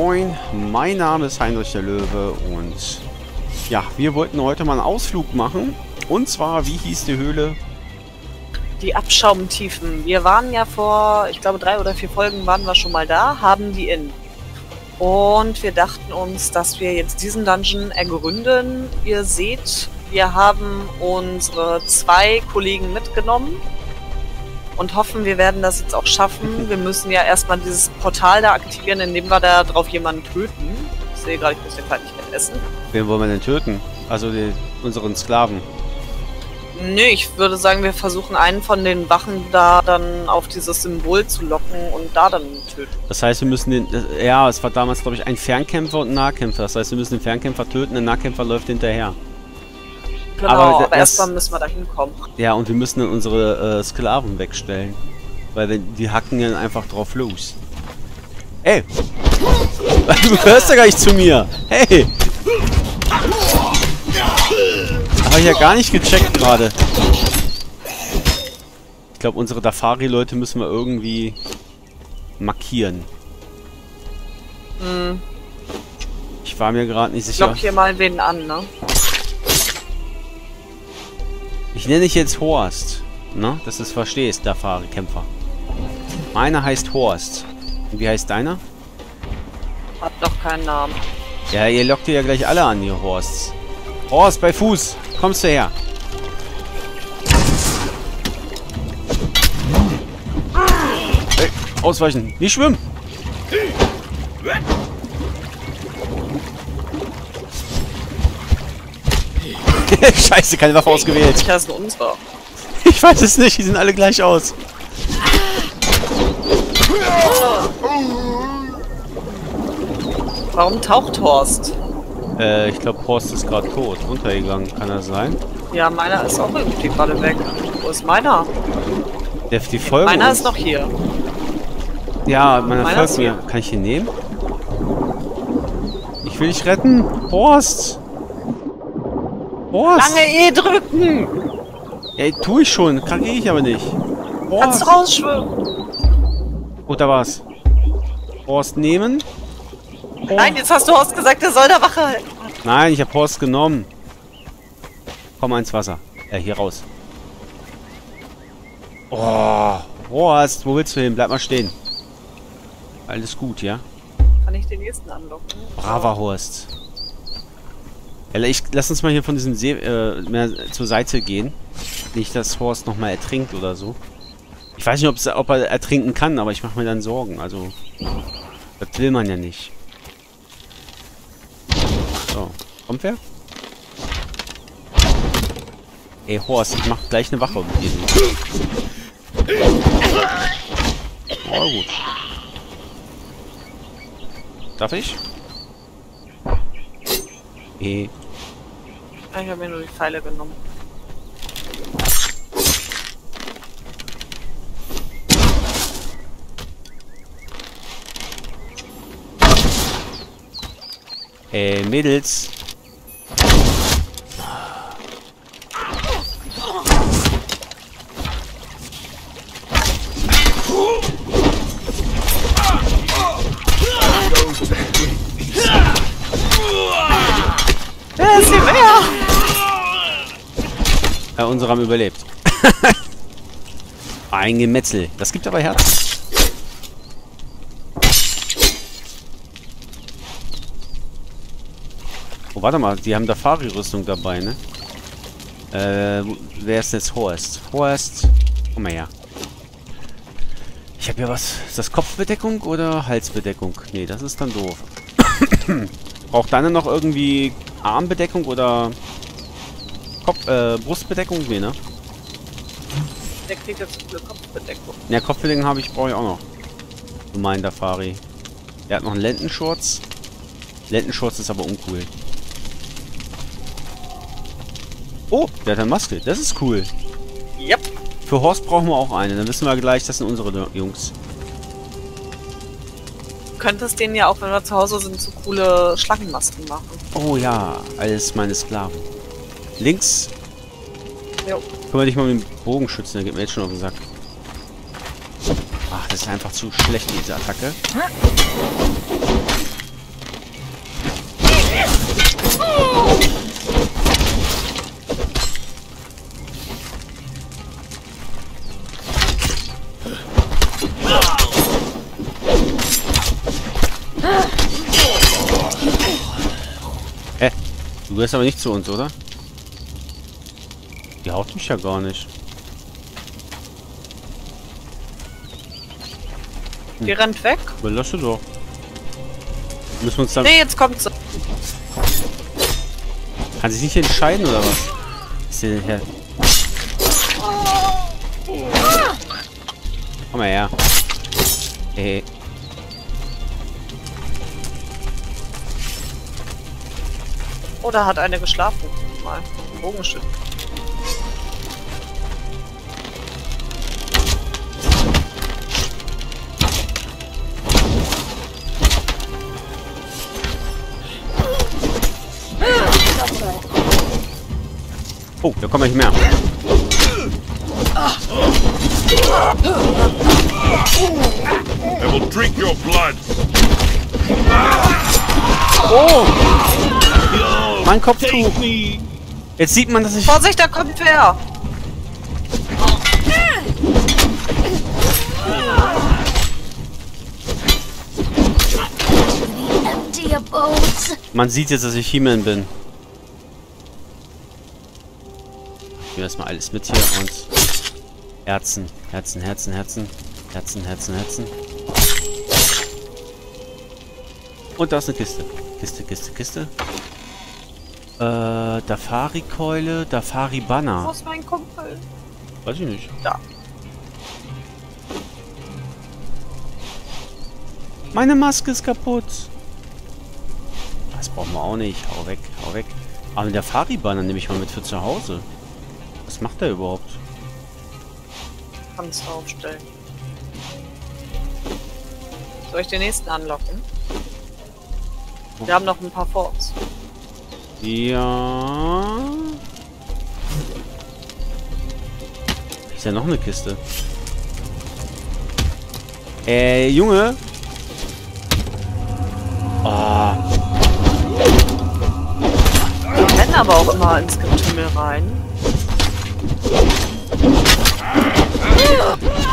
Moin mein Name ist Heinrich der Löwe und ja, wir wollten heute mal einen Ausflug machen. Und zwar, wie hieß die Höhle? Die Abschaumtiefen. Wir waren ja vor, ich glaube drei oder vier Folgen waren wir schon mal da, haben die in. Und wir dachten uns, dass wir jetzt diesen Dungeon ergründen. Ihr seht, wir haben unsere zwei Kollegen mitgenommen und hoffen, wir werden das jetzt auch schaffen. Wir müssen ja erstmal dieses Portal da aktivieren, indem wir da drauf jemanden töten. Ich sehe gerade, ich muss den Feindlichkeit essen. Wen wollen wir denn töten? Also die, unseren Sklaven. Nö, ich würde sagen, wir versuchen einen von den Wachen da dann auf dieses Symbol zu locken und da dann töten. Das heißt, wir müssen den. Ja, es war damals, glaube ich, ein Fernkämpfer und ein Nahkämpfer. Das heißt, wir müssen den Fernkämpfer töten, der Nahkämpfer läuft hinterher. Genau, aber, aber erstmal müssen wir da hinkommen. Ja, und wir müssen dann unsere äh, Sklaven wegstellen. Weil wenn, die hacken dann einfach drauf los. Ey! Du gehörst ja gar nicht zu mir! Hey! Habe ich ja gar nicht gecheckt gerade. Ich glaube, unsere Dafari-Leute müssen wir irgendwie markieren. Hm. Ich war mir gerade nicht sicher. Ich glaube hier mal wen an, ne? Ich nenne dich jetzt Horst. Ne? Dass du es verstehst, Dafari-Kämpfer. Meiner heißt Horst. Und wie heißt deiner? Hat doch keinen Namen. Ja, ihr lockt ihr ja gleich alle an, ihr Horsts. Horst, bei Fuß. Kommst du her. Hey, ausweichen. Nicht schwimmen. Scheiße, keine Waffe ausgewählt. Ich hasse unserer. Ich weiß es nicht, die sehen alle gleich aus. Warum taucht Horst? Äh, ich glaube, Horst ist gerade tot. Untergegangen, kann das sein? Ja, meiner ist auch irgendwie gerade weg. Wo ist meiner? Der, die Folge meiner ist noch hier. Ja, meiner, meiner folgt mir. Kann ich ihn nehmen? Ich will dich retten. Horst! Horst! Lange E drücken! Ja, tu ich schon. Kann ich aber nicht. Horst! Kannst rausschwimmen! Oh, da war's. Horst nehmen. Oh. Nein, jetzt hast du Horst gesagt, er soll da Wache halten. Nein, ich habe Horst genommen. Komm ins Wasser. Äh, hier raus. Oh, Horst, wo willst du hin? Bleib mal stehen. Alles gut, ja? Kann ich den nächsten anlocken? Braver Horst. Ich, lass uns mal hier von diesem See äh, mehr zur Seite gehen. Nicht, dass Horst nochmal ertrinkt oder so. Ich weiß nicht, ob er ertrinken kann, aber ich mache mir dann Sorgen. Also, das will man ja nicht. So, kommt wer? Ey, Horst, ich mach gleich eine Wache mit dir. Oh, gut. Darf ich? Eh. Ich habe mir nur die Pfeile genommen. Äh, Mädels. Unsere haben überlebt. Ein Gemetzel. Das gibt aber Herz. Oh, warte mal, die haben da Fari-Rüstung dabei, ne? Äh, wer ist jetzt Horst? Horst, komm mal her. Ich habe ja was. Ist das Kopfbedeckung oder Halsbedeckung? Nee, das ist dann doof. Braucht deine noch irgendwie Armbedeckung oder Kopf, äh, Brustbedeckung? Nee, ne? Der kriegt jetzt eine Kopfbedeckung. Ja, Kopfbedeckung habe ich, brauche ich auch noch. Du mein Dafari. Der hat noch einen Lendenschurz. Lendenschurz ist aber uncool. Oh, der hat eine Maske. Das ist cool. Yep. Für Horst brauchen wir auch eine. Dann wissen wir gleich, das sind unsere Jungs. Du könntest denen ja auch, wenn wir zu Hause sind, so coole Schlangenmasken machen. Oh ja, alles meine Sklaven. Links. Jo. Können wir dich mal mit dem Bogen schützen, der geht mir jetzt schon auf den Sack. Ach, das ist einfach zu schlecht, diese Attacke. Hä? Du gehörst aber nicht zu uns, oder? Haut mich ja gar nicht. Die rennt weg. Überlasse doch. Müssen wir uns dann... Nee, jetzt kommt sie. Kann sich nicht entscheiden, oder was? Ist hier her? Komm mal her. Hey. Oder hat eine geschlafen? Mal. Bogenschützen. Da kommen wir nicht mehr. I will drink your blood. Oh! Mein Kopftuch. Jetzt sieht man, dass ich... Vorsicht, da kommt wer! Man sieht jetzt, dass ich He-Man bin. Nehme erstmal alles mit hier und... Herzen, Herzen, Herzen, Herzen. Herzen, Herzen, Herzen. Und da ist eine Kiste. Kiste, Kiste, Kiste. Äh, Dafari-Keule, Dafari-Banner. ist mein Kumpel? Weiß ich nicht. Da. Meine Maske ist kaputt. Das brauchen wir auch nicht. Hau weg, hau weg. Aber der Fari-Banner nehme ich mal mit für zu Hause. Was macht der überhaupt? Kannst du aufstellen. Soll ich den nächsten anlocken? Wir haben noch ein paar vor uns. Ja. Ist ja noch eine Kiste. Äh, Junge. Oh, Die rennen aber auch immer ins Getümmel rein. Ah!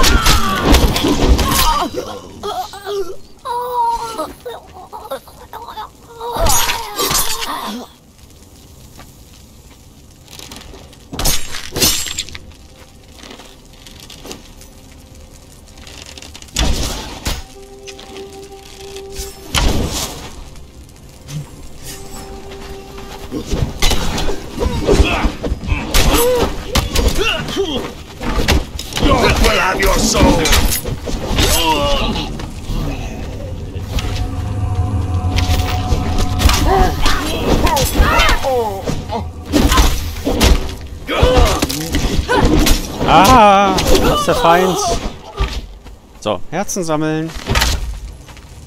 So, Herzen sammeln.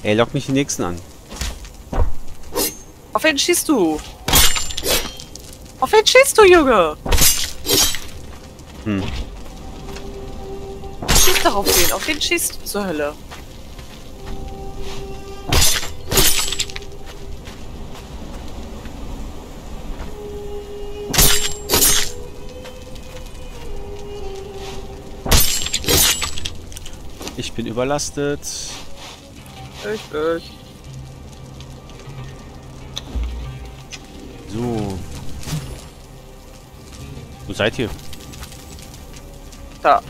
Ey, lock mich die nächsten an. Auf wen schießt du? Auf wen schießt du, Junge? Hm. Schieß doch auf wen. Auf wen schießt du zur Hölle? Überlastet. Ich, ich. So. Wo seid ihr? Da.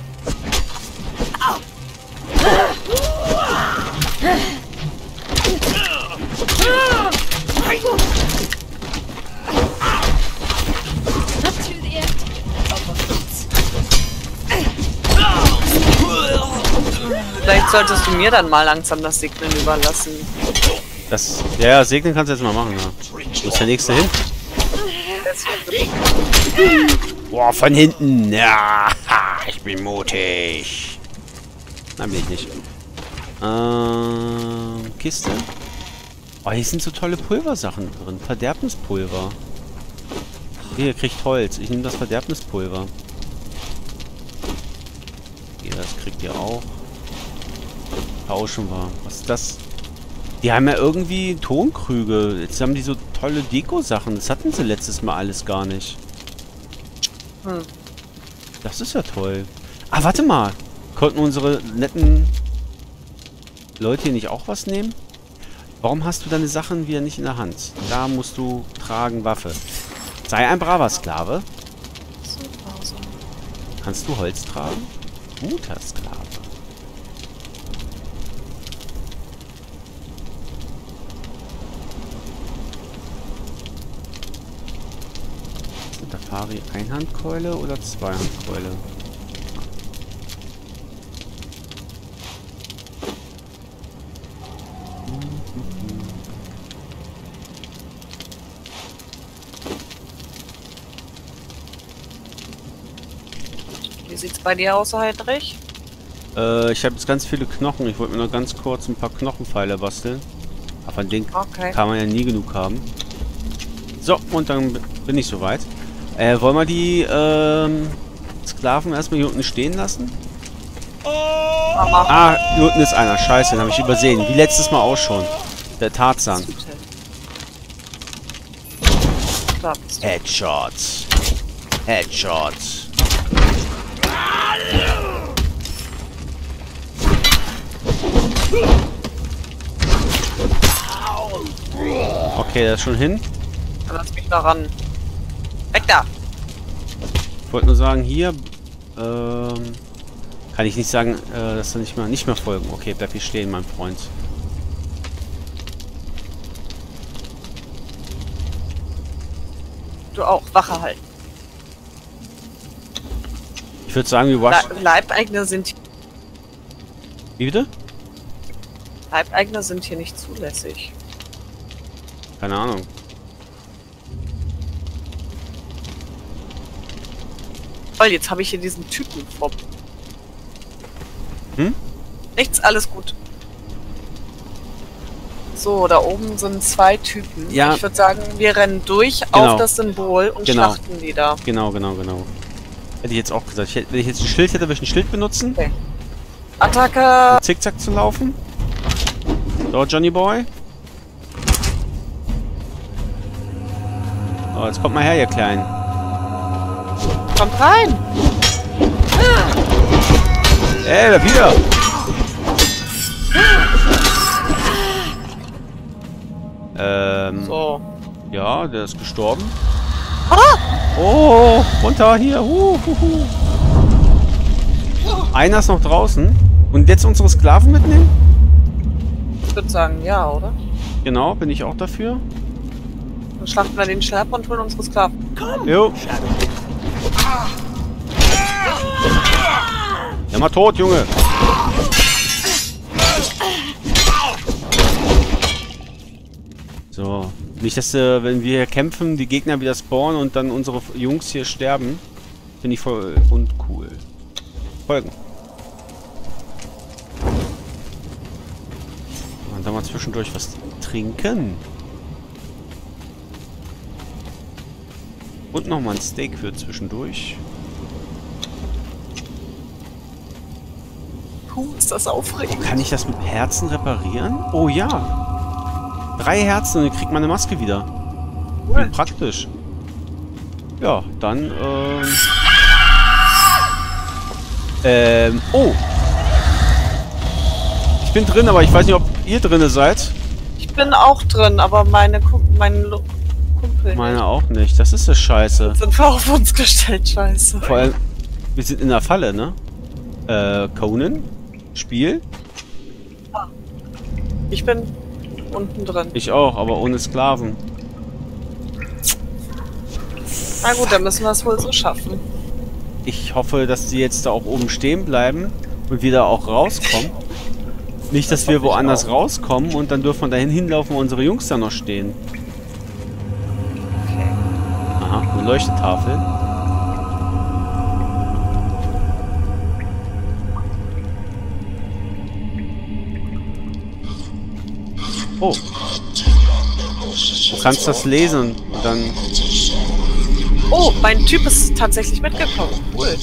Vielleicht solltest du mir dann mal langsam das Segnen überlassen. Das. Ja, segnen kannst du jetzt mal machen, ja. Wo ist der nächste hin? Boah, von hinten. Ja, ich bin mutig. Nein, bin ich nicht. Ähm, Kiste. Oh, hier sind so tolle Pulversachen drin. Verderbnispulver. Hier, ihr kriegt Holz. Ich nehme das Verderbnispulver. Hier, das kriegt ihr auch. Tauschen wir. Was ist das? Die haben ja irgendwie Tonkrüge. Jetzt haben die so tolle Deko-Sachen. Das hatten sie letztes Mal alles gar nicht. Hm. Das ist ja toll. Ah, warte mal. Konnten unsere netten Leute hier nicht auch was nehmen? Warum hast du deine Sachen wieder nicht in der Hand? Da musst du tragen Waffe. Sei ein braver Sklave. Kannst du Holz tragen? Guter Sklave. Safari Einhandkeule oder Zweihandkeule? Wie sieht's bei dir aus, Heidrich? Äh, ich habe jetzt ganz viele Knochen. Ich wollte mir noch ganz kurz ein paar Knochenpfeile basteln. Aber von denen Okay. kann man ja nie genug haben. So, und dann bin ich soweit. Äh, wollen wir die ähm, Sklaven erstmal hier unten stehen lassen? Ah, hier unten ist einer. Scheiße, den habe ich übersehen. Wie letztes Mal auch schon. Der Tarzan. Headshots. Headshots. Okay, der ist schon hin. Lass mich da ran. Weg da! Ich wollte nur sagen, hier ähm, kann ich nicht sagen, äh, dass er nicht mehr nicht mehr folgen. Okay, bleib hier stehen, mein Freund. Du auch, Wache halten. Ich würde sagen, wir waschen. Le Leibeigene sind, Wie bitte? Leibeigene sind hier nicht zulässig. Keine Ahnung. Toll, jetzt habe ich hier diesen Typen vor. Hm? Nichts, alles gut. So, da oben sind zwei Typen. Ja. Ich würde sagen, wir rennen durch Genau. auf das Symbol und Genau. schlachten die da. Genau, genau, genau. Hätte ich jetzt auch gesagt. Ich hätte, wenn ich jetzt ein Schild hätte, würde ich ein Schild benutzen. Okay. Attacke! Um Zickzack zu laufen. So, Johnny Boy. Oh, jetzt kommt mal her, ihr Kleinen. Kommt rein! Ey, da wieder. Ähm, So. ja, der ist gestorben. Oh, runter hier. Hu, hu, hu. Einer ist noch draußen. Und jetzt unsere Sklaven mitnehmen? Ich würde sagen, ja, oder? Genau, bin ich auch dafür. Dann schlachten wir den schnell ab und holen unsere Sklaven. Jo. Ja, mal tot, Junge. So. Nicht, dass, äh, wenn wir hier kämpfen, die Gegner wieder spawnen und dann unsere Jungs hier sterben. Finde ich voll uncool. Folgen. Und dann mal zwischendurch was trinken. Und nochmal ein Steak für zwischendurch. Puh, ist das aufregend. Kann ich das mit Herzen reparieren? Oh ja. Drei Herzen und dann kriegt man eine Maske wieder. Wie praktisch. Ja, dann, ähm... Ähm, oh. Ich bin drin, aber ich weiß nicht, ob ihr drinne seid. Ich bin auch drin, aber meine Kum mein Kumpel Meine auch nicht. Das ist das Scheiße. sind wir auf uns gestellt, scheiße. Vor allem, wir sind in der Falle, ne? Äh, Conan? Spiel? Ich bin unten drin. Ich auch, aber ohne Sklaven. Na gut, dann müssen wir es wohl so schaffen. Ich hoffe, dass die jetzt da auch oben stehen bleiben und wir da auch rauskommen. Nicht, dass wir hoffe ich woanders rauskommen und dann dürfen wir dahin hinlaufen, wo unsere Jungs da noch stehen. Okay. Aha, eine Leuchtetafel. Oh. Du kannst das lesen und dann... Oh, mein Typ ist tatsächlich mitgekommen. Cool.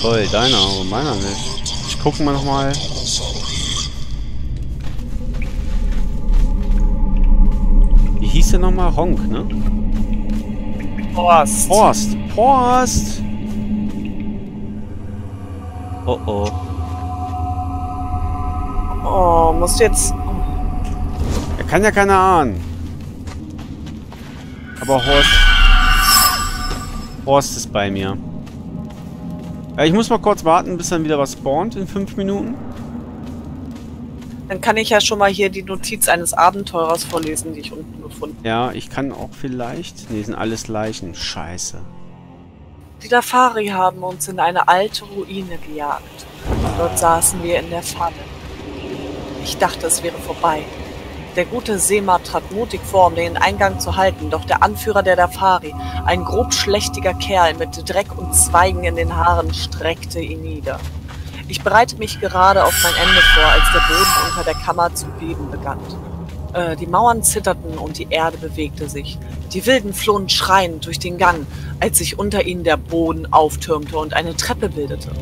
Toll, deiner, aber meiner nicht. Ich gucke mal nochmal. Wie hieß der nochmal? Honk, ne? Horst. Horst. Horst. Oh oh. Oh, musst du jetzt... kann ja keiner ahnen. Aber Horst... Horst ist bei mir. Ja, ich muss mal kurz warten, bis dann wieder was spawnt in fünf Minuten. Dann kann ich ja schon mal hier die Notiz eines Abenteurers vorlesen, die ich unten gefunden habe. Ja, ich kann auch vielleicht... Ne, sind alles Leichen. Scheiße. Die Dafari haben uns in eine alte Ruine gejagt. Dort saßen wir in der Falle. Ich dachte, es wäre vorbei. Der gute Seema trat mutig vor, um den Eingang zu halten, doch der Anführer der Dafari, ein grobschlächtiger Kerl mit Dreck und Zweigen in den Haaren, streckte ihn nieder. Ich bereite mich gerade auf mein Ende vor, als der Boden unter der Kammer zu beben begann. Äh, die Mauern zitterten und die Erde bewegte sich. Die Wilden flohen schreiend durch den Gang, als sich unter ihnen der Boden auftürmte und eine Treppe bildete.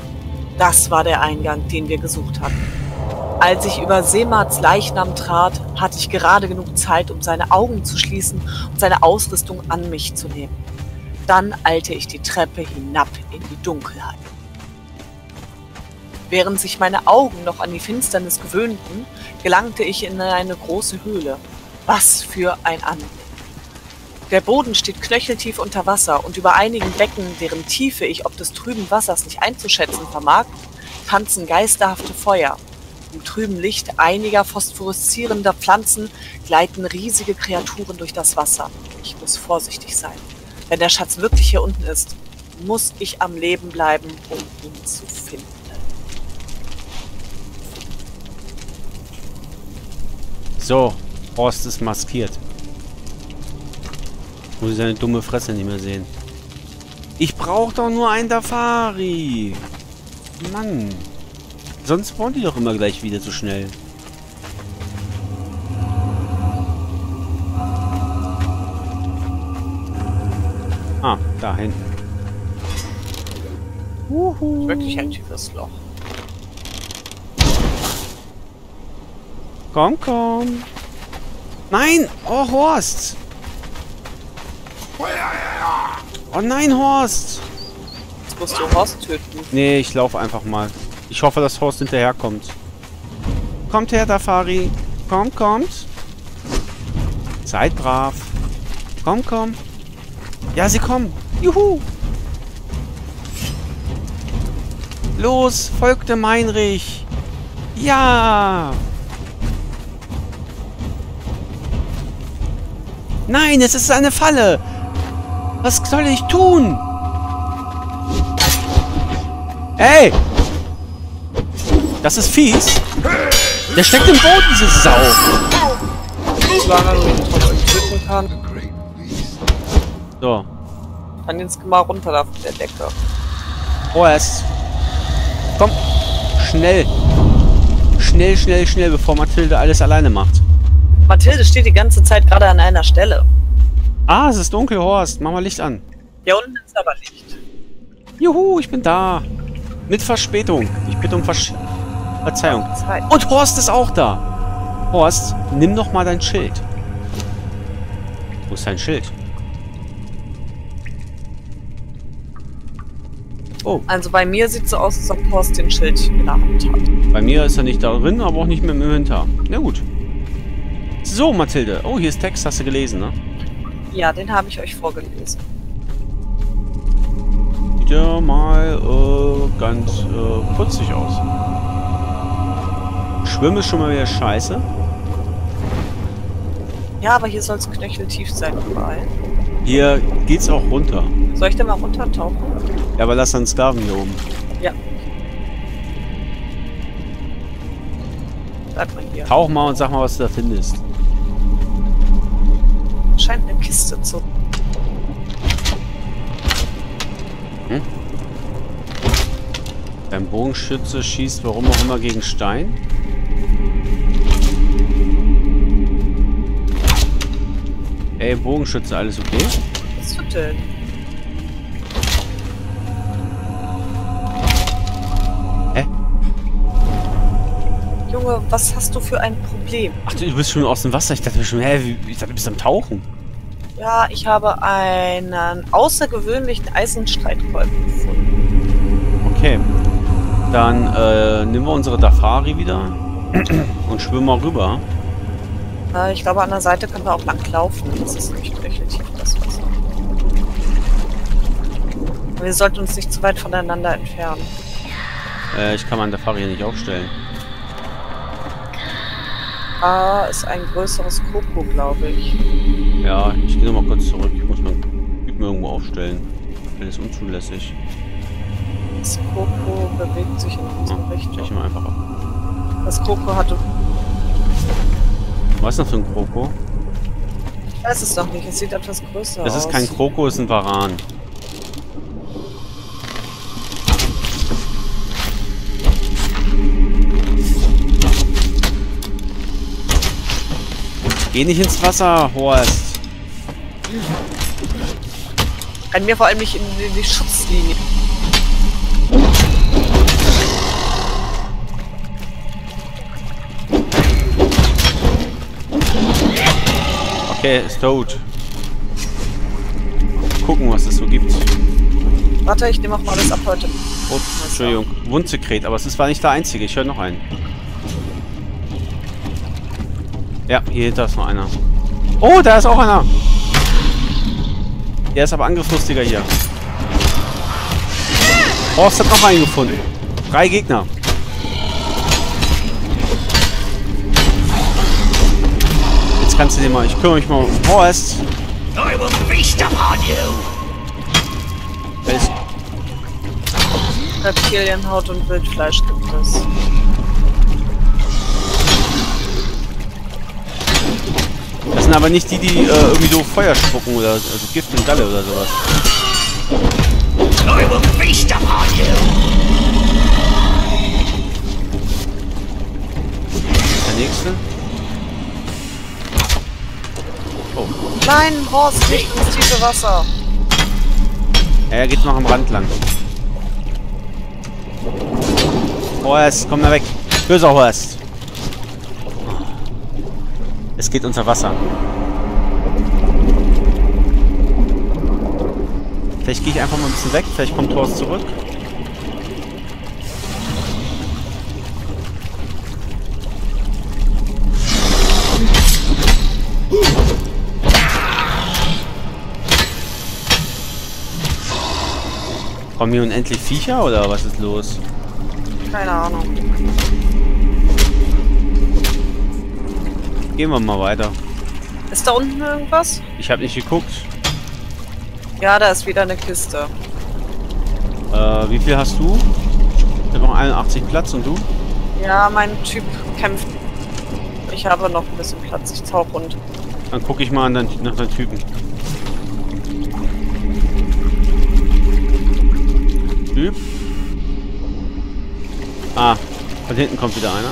Das war der Eingang, den wir gesucht hatten. Als ich über Seemats Leichnam trat, hatte ich gerade genug Zeit, um seine Augen zu schließen und seine Ausrüstung an mich zu nehmen. Dann eilte ich die Treppe hinab in die Dunkelheit. Während sich meine Augen noch an die Finsternis gewöhnten, gelangte ich in eine große Höhle. Was für ein Anblick! Der Boden steht knöcheltief unter Wasser und über einigen Becken, deren Tiefe ich ob des trüben Wassers nicht einzuschätzen vermag, tanzen geisterhafte Feuer. Im trüben Licht einiger phosphoreszierender Pflanzen gleiten riesige Kreaturen durch das Wasser. Ich muss vorsichtig sein. Wenn der Schatz wirklich hier unten ist, muss ich am Leben bleiben, um ihn zu finden. So, Horst ist maskiert. Muss ich seine dumme Fresse nicht mehr sehen. Ich brauche doch nur ein Dafari. Mann. Sonst wollen die doch immer gleich wieder so schnell. Ah, da hinten. Uhu. Wirklich ein tiefes Loch. Komm, komm. Nein! Oh, Horst! Oh nein, Horst! Jetzt musst du Horst töten. Nee, ich laufe einfach mal. Ich hoffe, dass Horst hinterherkommt. Kommt her, Dafari. Kommt, kommt. Seid brav. Komm, komm. Ja, sie kommen. Juhu. Los, folgt dem Heinrich. Ja. Nein, es ist eine Falle. Was soll ich tun? Ey! Das ist fies. Der steckt im Boden, diese Sau. So. kann jetzt mal runter da von der Decke. Vorerst. Komm. Schnell. Schnell, schnell, schnell, bevor Mathilde alles alleine macht. Mathilde steht die ganze Zeit gerade an einer Stelle. Ah, es ist dunkel, Horst. Mach mal Licht an. Hier unten ist aber Licht. Juhu, ich bin da. Mit Verspätung. Ich bitte um Versch Verzeihung. Zwei. Und Horst ist auch da. Horst, nimm doch mal dein Schild. Wo ist dein Schild? Oh, Also bei mir sieht so aus, als ob Horst den Schild Hand hat. bei mir ist er nicht da drin, aber auch nicht mehr im Inventar. Na gut. So, Mathilde. Oh, hier ist Text, hast du gelesen, ne? Ja, den habe ich euch vorgelesen. Sieht ja mal äh, ganz äh, putzig aus. Schwimmen ist schon mal wieder scheiße. Ja, aber hier soll es knöcheltief sein überall. Hier geht's auch runter. Soll ich da mal runtertauchen? Ja, aber lass dann Sklaven hier oben. Ja. Bleib mal hier. Tauch mal und sag mal, was du da findest. Scheint eine Kiste zu. Dein Bogenschütze schießt warum auch immer gegen Stein. Ey, Bogenschütze, alles okay? Was ist denn? Hä? Junge, was hast du für ein Problem? Ach, du bist schon aus dem Wasser. Ich dachte schon, hä, wie- ich dachte, du bist am Tauchen. Ja, ich habe einen außergewöhnlichen Eisenstreitkolben gefunden. Okay. Dann äh, nehmen wir unsere Dafari wieder und schwimmen mal rüber. Äh, ich glaube, an der Seite können wir auch lang laufen. Das ist nicht definitiv das Wasser. Wir sollten uns nicht zu weit voneinander entfernen. Äh, ich kann meinen Fahrer hier nicht aufstellen. A ist ein größeres Koko, glaube ich. Ja, ich gehe nochmal kurz zurück. Ich muss meinen Typen irgendwo aufstellen. Das ist unzulässig. Das Koko bewegt sich in unsere Ja, Richtung. ich mal einfach ab. Das Koko hatte. Was ist das für ein Kroko? Ich weiß es noch nicht. Es sieht etwas größer Das aus. ist kein Kroko, es ist ein Varan. Geh nicht ins Wasser, Horst. Renn mir vor allem nicht in die, die Schutzlinie. Okay, ist tot. Gucken, was es so gibt. Warte, ich nehme auch mal alles ab heute. Oh, Entschuldigung. Wundsekret, aber es ist- war nicht der einzige. Ich höre noch einen. Ja, hier hinter ist noch einer. Oh, da ist auch einer. Der ist aber angriffslustiger hier. Horst hat noch einen gefunden. Drei Gegner. Du dir mal... Ich kümmere mich mal um Horst. I will feast upon you. Ist Reptilienhaut und Wildfleisch gibt es. Das sind aber nicht die, die äh, irgendwie so Feuer spucken oder also Gift und Galle oder sowas. I will feast upon you. Der nächste. Oh. Nein, Horst, nicht ins tiefe Wasser. Ja, er geht noch am Rand lang. Horst, komm da weg. Böser Horst. Es geht unter Wasser. Vielleicht gehe ich einfach mal ein bisschen weg. Vielleicht kommt Horst zurück. Kommen hier unendlich Viecher oder was ist los? Keine Ahnung. Gehen wir mal weiter. Ist da unten irgendwas? Ich habe nicht geguckt. Ja, da ist wieder eine Kiste. Äh, wie viel hast du? Ich habe noch 81 Platz und du? Ja, mein Typ kämpft. Ich habe noch ein bisschen Platz. Ich tauche runter. Dann gucke ich mal an dein, nach deinen Typen. Typ. Ah, von hinten kommt wieder einer.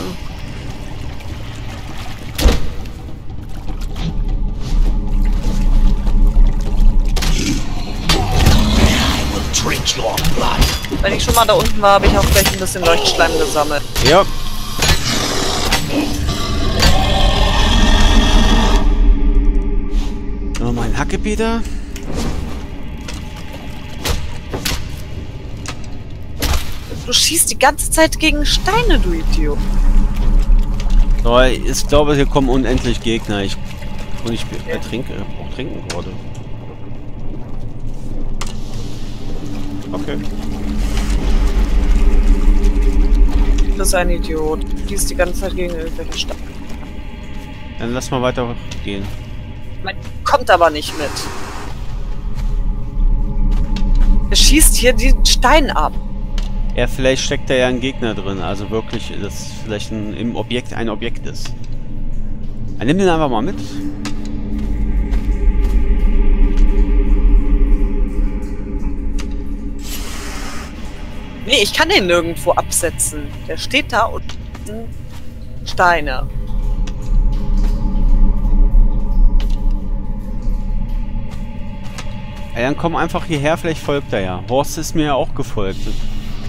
Wenn ich schon mal da unten war, habe ich auch gleich ein bisschen Leuchtschleim gesammelt. Ja. Nochmal ein Hackepeter. Du schießt die ganze Zeit gegen Steine, du Idiot. So, ich glaube, hier kommen unendlich Gegner. Ich, und ich ertrinke. Auch trinken gerade. Okay. Du bist ein Idiot. Du schießt die ganze Zeit gegen irgendwelche Steine. Dann lass mal weiter gehen. Mein kommt aber nicht mit. Er schießt hier den Stein ab. Ja, vielleicht steckt da ja ein Gegner drin. Also wirklich, dass vielleicht ein, im Objekt ein Objekt ist. Dann nimm den einfach mal mit. Nee, ich kann den nirgendwo absetzen. Der steht da und Steine. Ja, dann komm einfach hierher, vielleicht folgt er ja. Horst ist mir ja auch gefolgt.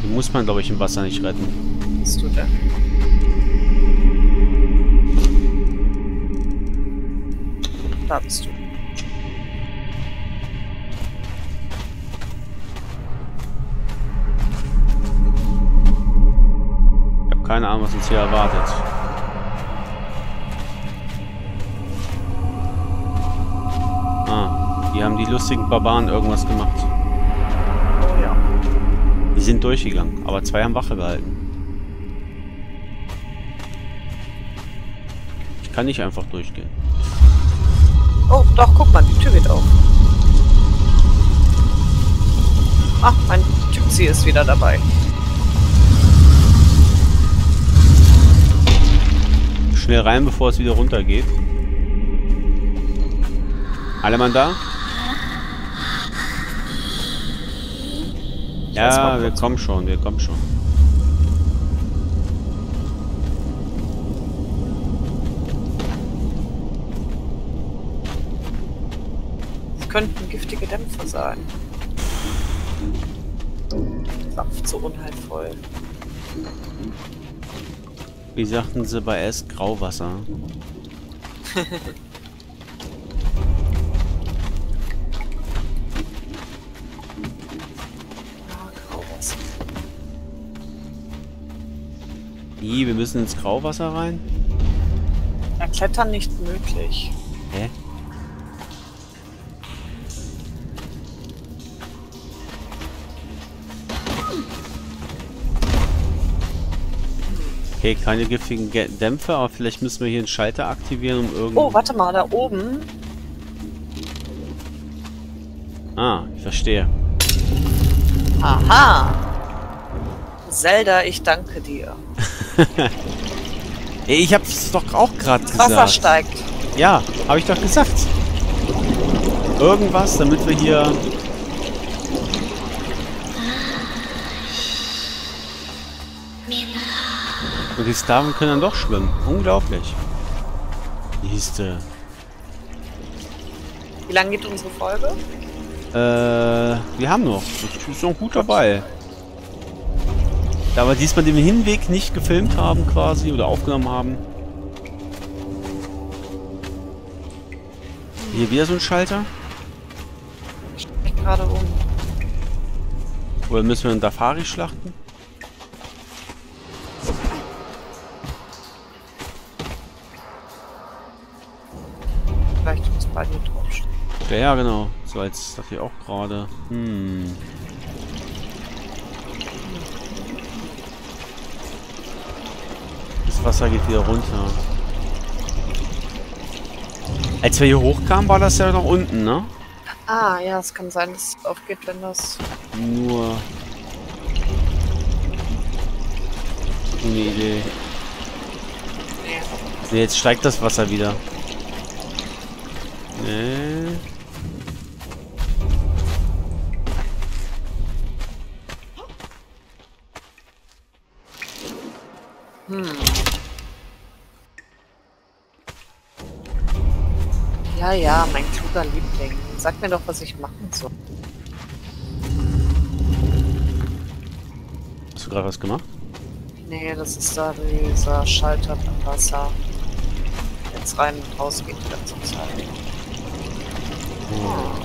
Die muss man, glaube ich, im Wasser nicht retten. Was tut er? Da bist du. Ich habe keine Ahnung, was uns hier erwartet. Ah, die haben die lustigen Barbaren irgendwas gemacht. Die sind durchgegangen, aber zwei haben Wache gehalten. Ich kann nicht einfach durchgehen. Oh, doch, guck mal, die Tür geht auf. Ach, mein Gypsy ist wieder dabei. Schnell rein, bevor es wieder runtergeht. Alle Mann da? lass mal Ja, wir kommen schon, wir kommen schon. Es könnten giftige Dämpfer sein. Sanft so unheilvoll. Wie sagten sie bei S? Grauwasser. Wie, wir müssen ins Grauwasser rein? Ja, Klettern nicht möglich. Hä? Okay, keine giftigen Ge Dämpfe, aber vielleicht müssen wir hier einen Schalter aktivieren, um irgendwie... Oh, warte mal, da oben. Ah, ich verstehe. Aha. Zelda, ich danke dir. Ich hab's doch auch gerade Wasser gesagt. steigt. Ja, habe ich doch gesagt. Irgendwas, damit wir hier... Und die Sklaven können dann doch schwimmen. Unglaublich. Siehste. Wie lange geht unsere Folge? Äh, wir haben noch. Ich bin noch gut dabei. Da wir diesmal den Hinweg nicht gefilmt haben quasi oder aufgenommen haben. Hier wieder so ein Schalter. Ich steig gerade um. Oder müssen wir einen Dafari schlachten? Vielleicht uns beide draufstehen. Ja, ja, genau. So als dachte ich auch gerade. Hm. Wasser geht wieder runter. Als wir hier hochkamen, war das ja noch unten, ne? Ah, ja, es kann sein, dass es aufgeht, wenn das. Nur. Eine Idee. Nee, jetzt steigt das Wasser wieder. Nee. Sag mir doch, was ich machen soll. Hast du gerade was gemacht? Nee, das ist da dieser Schalter beim Wasser. Jetzt rein und raus geht die ganze Zeit. Ein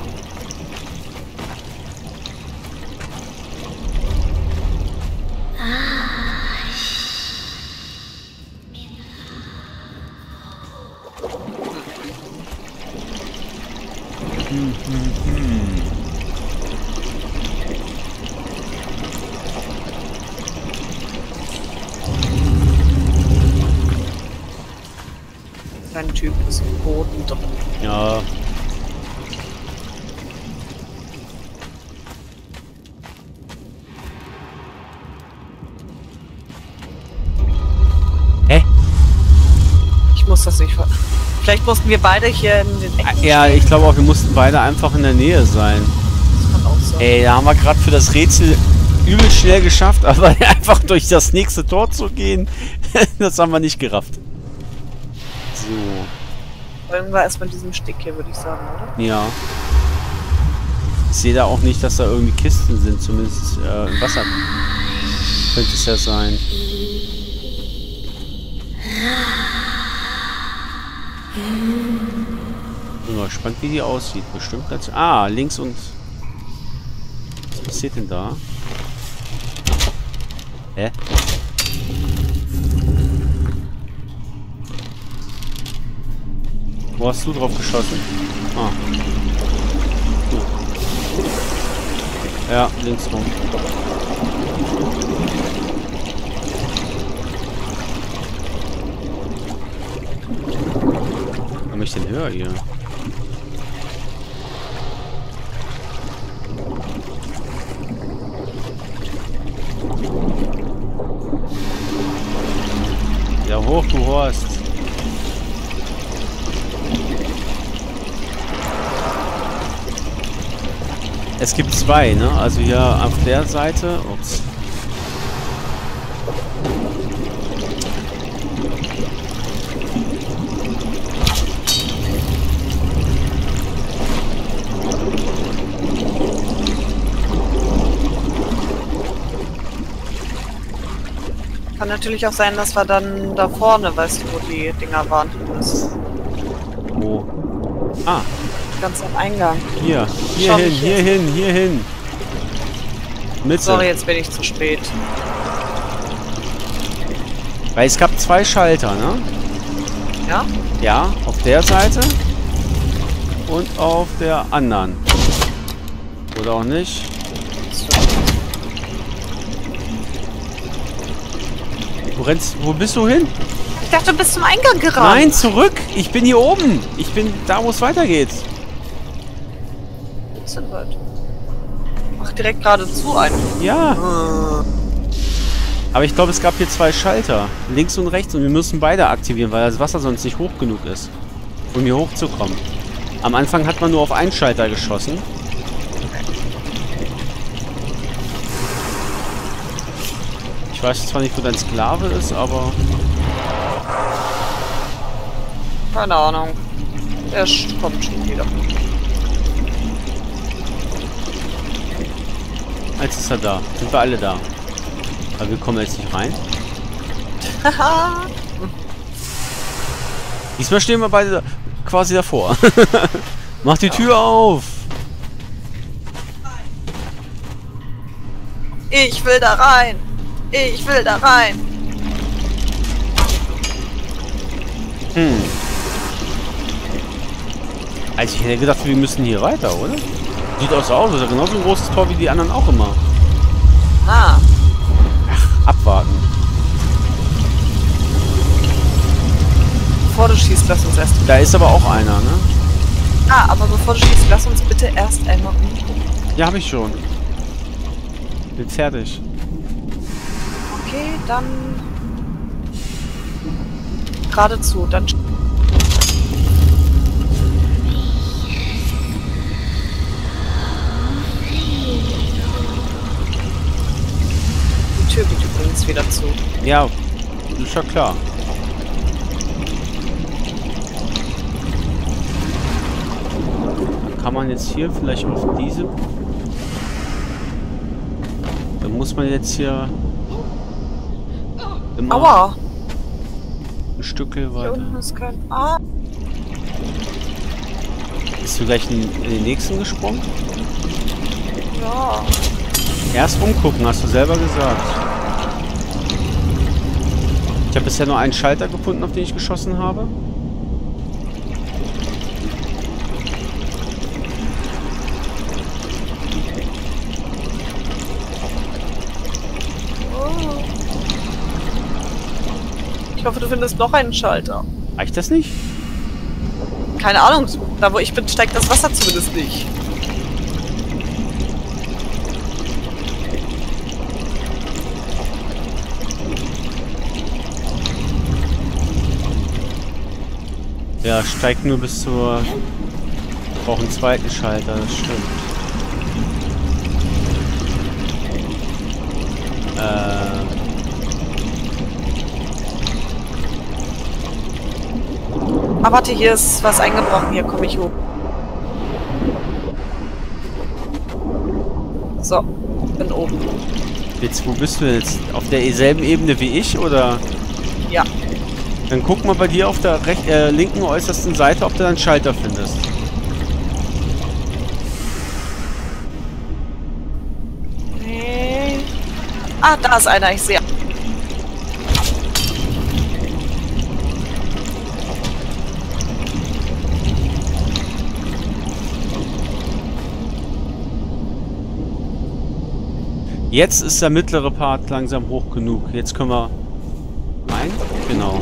Vielleicht mussten wir beide hier in den Ecken Ja, ich glaube auch, wir mussten beide einfach in der Nähe sein. Das kann auch sein. Ey, da haben wir gerade für das Rätsel übel schnell geschafft, aber einfach durch das nächste Tor zu gehen, das haben wir nicht gerafft. So, Irgendwann erstmal diesen Stick hier, würde ich sagen, oder? ja. Ich sehe da auch nicht, dass da irgendwie Kisten sind, zumindest äh, im Wasser. Könnte es ja sein. Gespannt, wie die aussieht. Bestimmt ganz... Ah, links und... Was passiert denn da? Hä? Wo hast du drauf geschossen? Ah. Ja, links rum. Komm ich denn höher hier? Ja, hoch, du Horst. Es gibt zwei, ne? Also hier auf der Seite. Ups. Kann natürlich auch sein, dass wir dann da vorne, weißt du, wo die Dinger waren. Wo? Ah, ganz am Eingang. hier. Hier hin, hier hin, hier hin. Mitte. Sorry, jetzt bin ich zu spät. Weil es gab zwei Schalter, ne? Ja? Ja, auf der Seite und auf der anderen. Oder auch nicht. Du rennst, wo bist du hin? Ich dachte, du bist zum Eingang gerannt. Nein, zurück! Ich bin hier oben! Ich bin da, wo es weitergeht. Weit. Mach direkt geradezu ein. Ja. Aber ich glaube, es gab hier zwei Schalter. Links und rechts. Und wir müssen beide aktivieren, weil das Wasser sonst nicht hoch genug ist. Um hier hochzukommen. Am Anfang hat man nur auf einen Schalter geschossen. Ich weiß zwar nicht, wo dein Sklave ist, aber... Keine Ahnung. Sch- kommt schon wieder. Jetzt ist er da. Sind wir alle da. Aber wir kommen jetzt nicht rein. Haha. Diesmal stehen wir beide quasi davor. Mach die Tür auf! ich will da rein. Ich will da rein. Hm. Also ich hätte gedacht, wir müssen hier weiter, oder? Sieht aus aus, ist ja genauso ein großes Tor wie die anderen auch immer. Ah. Abwarten. Bevor du schießt, lass uns erst. Da ist aber auch einer, ne? Ah, aber bevor du schießt, lass uns bitte erst einmal umgucken. Ja, habe ich schon. Bin fertig. Okay, dann. Geradezu, dann. Übrigens wieder zu. Ja, ist ja klar. Kann man jetzt hier vielleicht auf diese... Dann muss man jetzt hier... Immer Aua! ein Hier weiter. ist kein. Ah! Bist du gleich in, in den nächsten gesprungen? Ja. Erst umgucken, hast du selber gesagt. Ich habe bisher nur einen Schalter gefunden, auf den ich geschossen habe. Oh. Ich hoffe, du findest noch einen Schalter. Reicht das nicht? Keine Ahnung, da wo ich bin, steigt das Wasser zumindest nicht. Ja, steigt nur bis zur... Ich brauche einen zweiten Schalter, das stimmt. Äh... Ah, warte, hier ist was eingebrochen. Hier komme ich hoch. So, bin oben. Jetzt, wo bist du jetzt? Auf derselben Ebene wie ich, oder? Ja. Dann guck mal bei dir auf der äh, linken äußersten Seite, ob du einen Schalter findest. Nee. Ah, da ist einer, ich sehe. Jetzt ist der mittlere Part langsam hoch genug. Jetzt können wir rein. Genau.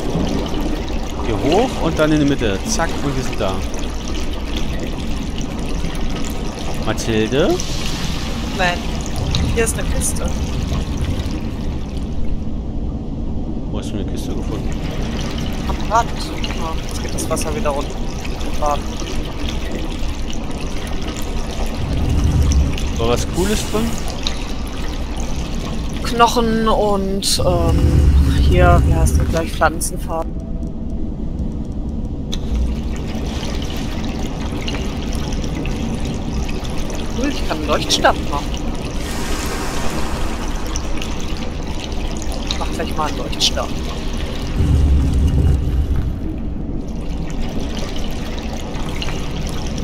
Hier hoch und dann in die Mitte. Zack, und wir sind da. Mathilde? Nein. Hier ist eine Kiste. Wo hast du eine Kiste gefunden? Am Rand. Ah, jetzt geht das Wasser wieder runter. War was Cooles drin? Knochen und ähm, hier, wie heißt das gleich, Pflanzenfarben. Cool, ich kann einen Leuchtstab machen. Ich mach gleich mal einen Leuchtstab.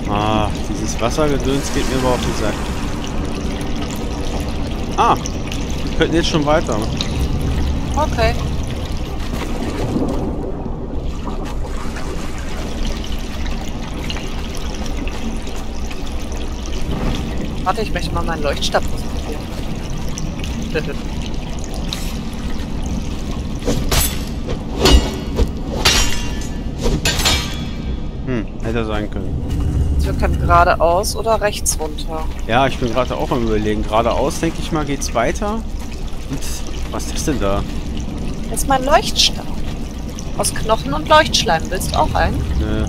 Ah, dieses Wassergedöns geht mir überhaupt nicht Sack. Ah, wir könnten jetzt schon weiter. Okay. Warte, ich möchte mal meinen Leuchtstab ausprobieren. Hm, hätte sein können. Wir können geradeaus oder rechts runter. Ja, ich bin gerade auch am überlegen. Geradeaus, denke ich mal, geht's weiter. Und was ist das denn da? Das ist mein Leuchtstab. Aus Knochen und Leuchtschleim. Willst du auch einen? Nö.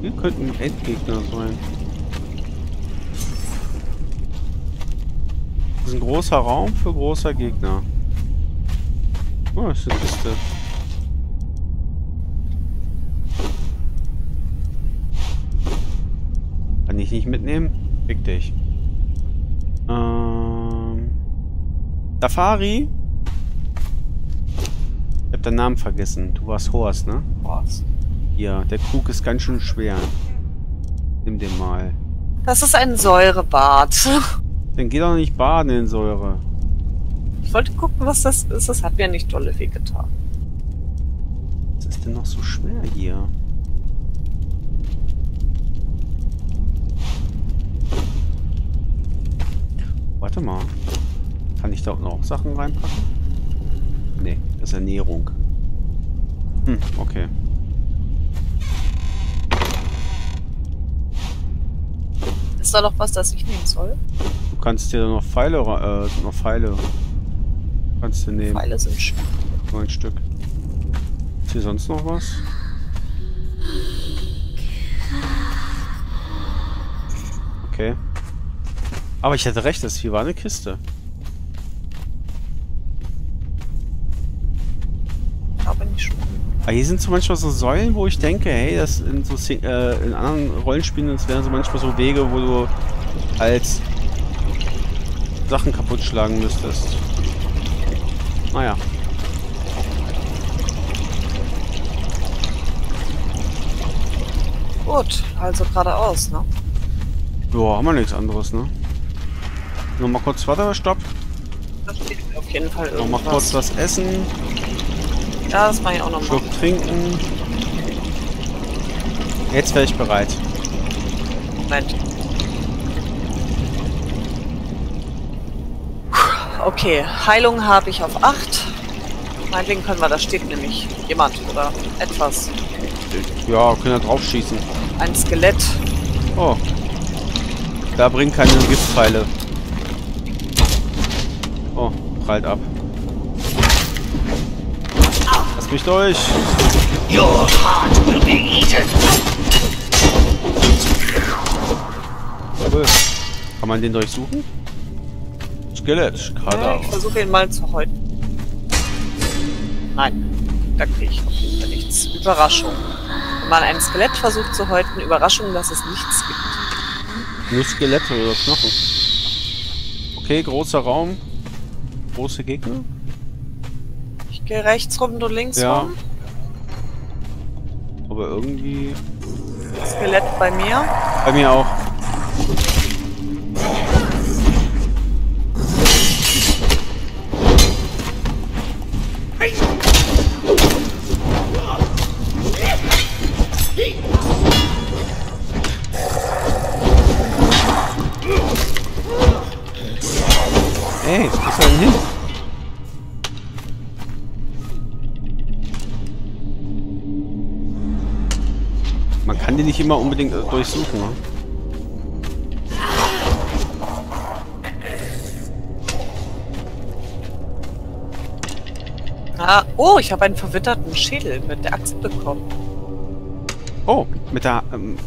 Hier könnten Endgegner sein. Das ist ein großer Raum für großer Gegner. Oh, das ist eine Kiste. Kann ich nicht mitnehmen? Fick dich. Ähm. Safari? Ich hab deinen Namen vergessen. Du warst Horst, ne? Was? Ja, der Krug ist ganz schön schwer. Nimm den mal. Das ist ein Säurebad. Dann geh doch nicht baden in Säure. Ich wollte gucken, was das ist. Das hat mir nicht dolle wehgetan. Was ist denn noch so schwer hier? Warte mal. Kann ich da auch Sachen reinpacken? Nee, das ist Ernährung. Hm, okay. Ist da noch was, das ich nehmen soll? Du kannst dir noch Pfeile, äh, noch Pfeile. Kannst du nehmen. Pfeile sind schön. Nur ein Stück. Ist hier sonst noch was? Okay. Aber ich hatte recht, das hier war eine Kiste. Aber hier sind so manchmal so Säulen, wo ich denke, hey, das in so äh, in anderen Rollenspielen, das wären so manchmal so Wege, wo du als Sachen kaputt schlagen müsstest. Naja. Gut, also geradeaus, ne? Ja, haben wir nichts anderes, ne? Nochmal kurz, warte, stopp. Da steht auf jeden Fall Nochmal kurz irgendwas. was essen, Ja, das mache ich auch nochmal. Schluck trinken. Jetzt wäre ich bereit. Moment. Okay, Heilung habe ich auf 8. Meinetwegen können wir, da steht nämlich jemand oder etwas. Ja, können da drauf schießen. Ein Skelett. Oh. Da bringen keine Giftpfeile. Oh, prallt ab. Lass mich durch. Your heart will be eaten. Jawohl. Kann man den durchsuchen? Skelett, Ja, Kadaver. ich versuche ihn mal zu häuten. Nein, da kriege ich auf jeden Fall nichts. Überraschung. Wenn man ein Skelett versucht zu häuten, Überraschung, dass es nichts gibt. Nur Skelette oder Knochen. Okay, großer Raum. Große Gegner. Gehe rechts rum, du links Ja. rum. Aber irgendwie... Skelett bei mir. Bei mir auch. Nicht immer unbedingt durchsuchen, ne? Ah, oh, ich habe einen verwitterten Schädel mit der Axt bekommen. Oh, mit der, ähm,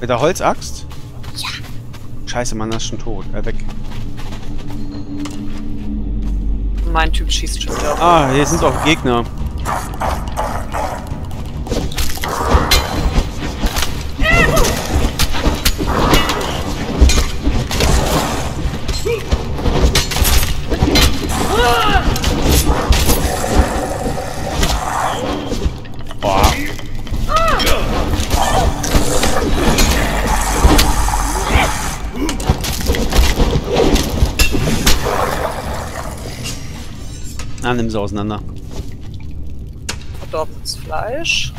mit der Holzaxt? Ja. Scheiße, Mann, das ist schon tot. Äh, weg. Mein Typ schießt schon wieder. Ah, hier sind auch Gegner. Ah, nimm sie auseinander. Verdorbenes Fleisch.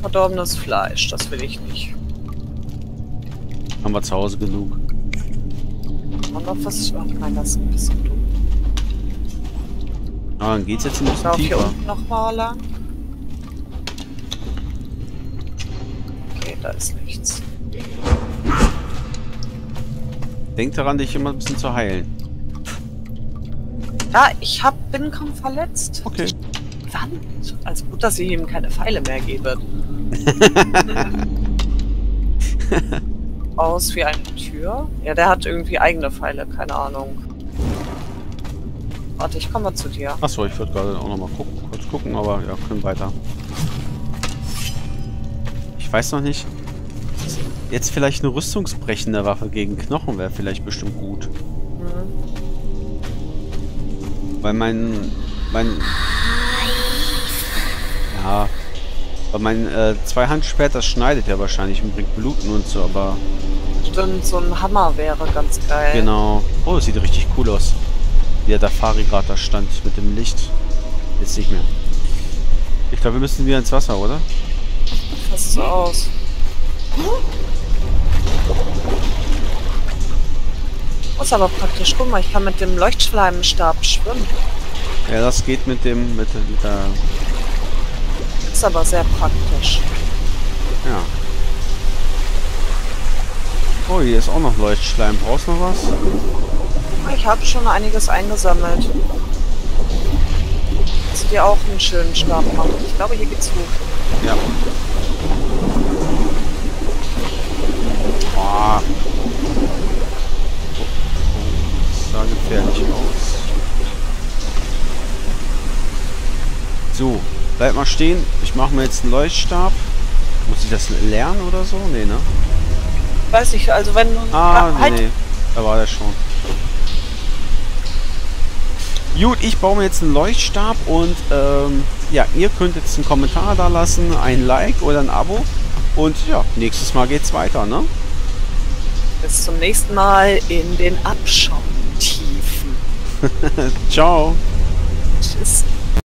Verdorbenes Fleisch, das will ich nicht. Haben wir zu Hause genug. Und noch was? Oh nein, das ist ein bisschen dumm. Ah, dann geht's jetzt ein bisschen hier tiefer. unten nochmal lang. Denk daran, dich immer ein bisschen zu heilen. Ja, ich hab, bin kaum verletzt. Okay. Wand. Also gut, dass ich ihm keine Pfeile mehr gebe. Aus wie eine Tür. Ja, der hat irgendwie eigene Pfeile, keine Ahnung. Warte, ich komme mal zu dir. Achso, ich würde gerade auch nochmal gucken, kurz gucken, aber ja, können weiter. Ich weiß noch nicht. Jetzt vielleicht eine rüstungsbrechende Waffe gegen Knochen wäre vielleicht bestimmt gut. Hm. Weil mein. mein. Ja. Weil mein äh, Zweihandschwert, das schneidet ja wahrscheinlich und bringt Bluten und so, aber. Stimmt, so ein Hammer wäre ganz geil. Genau. Oh, das sieht richtig cool aus. Wie der Dafari gerade da stand mit dem Licht. Jetzt nicht mehr. Ich glaube, wir müssen wieder ins Wasser, oder? Fast so aus. Ist aber praktisch. Guck mal, ich kann mit dem Leuchtschleimstab schwimmen. Ja, das geht mit dem, mit, mit der, Ist aber sehr praktisch. ja. Oh, hier ist auch noch Leuchtschleim. Brauchst du noch was? Ich habe schon einiges eingesammelt. Kannst du dir auch einen schönen Stab machen? Ich glaube, hier geht's hoch. Ja. Boah. Das sah gefährlich aus. So, bleib mal stehen. Ich mache mir jetzt einen Leuchtstab. Muss ich das lernen oder so? Nee, ne? Weiß ich, also wenn du... Ah, nee, halt. nee. Da war der schon. Gut, ich baue mir jetzt einen Leuchtstab und ähm, ja, ihr könnt jetzt einen Kommentar da lassen, ein Like oder ein Abo. Und ja, nächstes Mal geht's weiter, ne? Bis zum nächsten Mal in den Abschaumtiefen. Ciao. Tschüss.